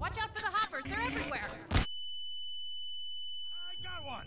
Watch out for the hoppers, they're everywhere! I got one!